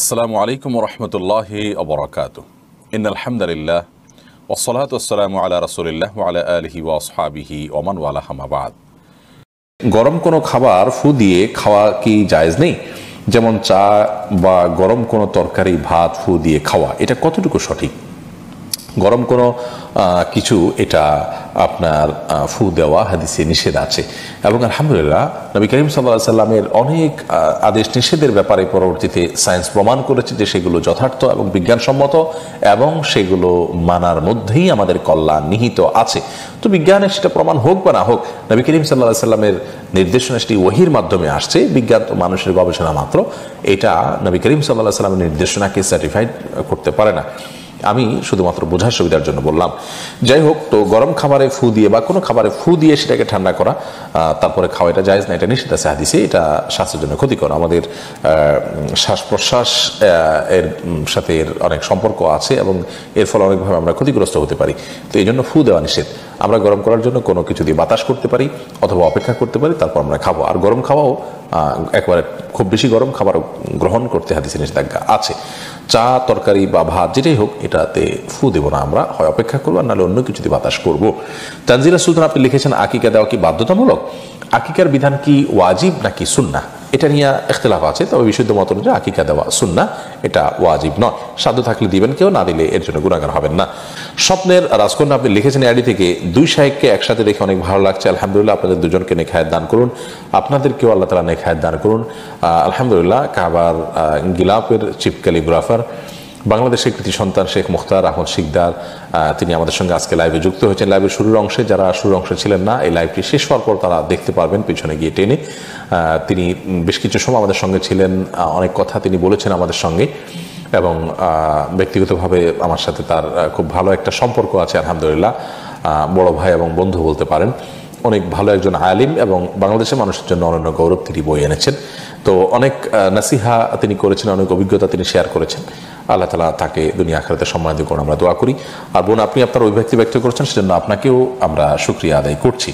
আসসালামু আলাইকুম রহমতুল্লাহ অবরাকাত ইন আলহামদুলিল্লাহ ওসলাত আসসালাম আলা রসুলিল্লাহ আলা আলহি ওয়াসহাবিহি ওমান ওয়ালা হামাবাদ গরম কোনো খাবার ফু দিয়ে খাওয়া কি জায়েজ নেই? যেমন চা বা গরম কোনো তরকারি, ভাত ফু দিয়ে খাওয়া, এটা কতটুকু সঠিক? গরম কোনো কিছু এটা আপনার ফু দেওয়া হাদিসে নিষেধ আছে। এবং আলহামদুলিল্লাহ নবী করিম সাল্লাহ সাল্লামের অনেক আদেশ নিষেধের ব্যাপারে পরবর্তীতে সায়েন্স প্রমাণ করেছে যে সেগুলো যথার্থ এবং বিজ্ঞানসম্মত এবং সেগুলো মানার মধ্যেই আমাদের কল্যাণ নিহিত আছে। তো বিজ্ঞানের সেটা প্রমাণ হোক বা না হোক, নবী করিম সাল্লাহ সাল্লামের নির্দেশনা সেটি ওহির মাধ্যমে আসছে, বিজ্ঞান মানুষের গবেষণা মাত্র। এটা নবী করিম সাল্লাহ সাল্লামের নির্দেশনাকে সার্টিফাইড করতে পারে না। আমি শুধুমাত্র বোঝার সুবিধার জন্য বললাম। যাই হোক, তো গরম খাবারে ফু দিয়ে বা কোনো খাবারে ফু দিয়ে সেটাকে ঠান্ডা করা তারপরে খাওয়া এটা যায় না, এটা নিষেধ আছে হাদিসে, এটা স্বাস্থ্যের জন্য ক্ষতিকর। আমাদের শ্বাস প্রশ্বাস এর সাথে এর অনেক সম্পর্ক আছে এবং এর ফলে অনেকভাবে আমরা ক্ষতিগ্রস্ত হতে পারি। তো এই জন্য ফু দেওয়া নিষেধ। আমরা গরম করার জন্য কোনো কিছু দিয়ে বাতাস করতে পারি অথবা অপেক্ষা করতে পারি, তারপর আমরা খাব। আর গরম খাওয়াও একবারে খুব বেশি গরম খাবার গ্রহণ করতে হাদিসে নিষেধাজ্ঞা আছে। চা, তরকারি বা ভাত, যেটাই হোক, এটাতে ফু দেবো না আমরা, হয় অপেক্ষা করব, আর নাহলে অন্য কিছু দিয়ে বাতাস করব। তানজিলা সুলতান আপনি লিখেছেন, আকিকা দেওয়া কি বাধ্যতামূলক? আকিকার বিধান কি ওয়াজিব নাকি সুন্না এটা নিয়ে এখতলাফ আছে, তবে বিশুদ্ধ মত অনুযায়ী আকিকা দেওয়া সুন্না, এটা ওয়াজিব নয়। সাধ্য থাকলে দিবেন কেউ, না দিলে এর জন্য গুণাগার হবেন না। স্বপ্নের রাজকন্যা আপনি লিখেছেন অ্যাডি থেকে দুই সাহেবকে একসাথে দেখে অনেক ভালো লাগছে। আলহামদুলিল্লাহ, আপনাদের দুজনকে নেখায়ের দান করুন। আপনাদের আপনাদেরকেও আল্লাহ তালা নেখায়ের দান করুন। আলহামদুলিল্লাহ, কাবার গিলাপের চিফ ক্যালিগ্রাফার বাংলাদেশের কৃতি সন্তান শেখ মুখতার আহমদ শিকদার তিনি আমাদের সঙ্গে আজকে লাইভে যুক্ত হয়েছেন। লাইভের শুরুর অংশে, যারা শুরুর অংশে ছিলেন না, এই লাইভটি শেষ হওয়ার পর তারা দেখতে পারবেন, পিছনে গিয়ে টেনে। তিনি বেশ কিছু সময় আমাদের সঙ্গে ছিলেন অনেক কথা তিনি বলেছেন আমাদের সঙ্গে। এবং ব্যক্তিগতভাবে আমার সাথে তার খুব ভালো একটা সম্পর্ক আছে, আলহামদুলিল্লাহ। বড় ভাই এবং বন্ধু বলতে পারেন। অনেক ভালো একজন আলিম এবং বাংলাদেশের মানুষের জন্য অনন্য গৌরব তিনি বই এনেছেন। তো অনেক নাসিহা তিনি করেছেন, অনেক অভিজ্ঞতা তিনি শেয়ার করেছেন। আল্লাহ তালা তাকে দুনিয়া আখড়াতে সম্মানিত করুন। আমরা দোয়া করি। আর বোন, আপনি আপনার অভিব্যক্তি ব্যক্ত করছেন, সেজন্য আপনাকেও আমরা সুক্রিয়া আদায় করছি।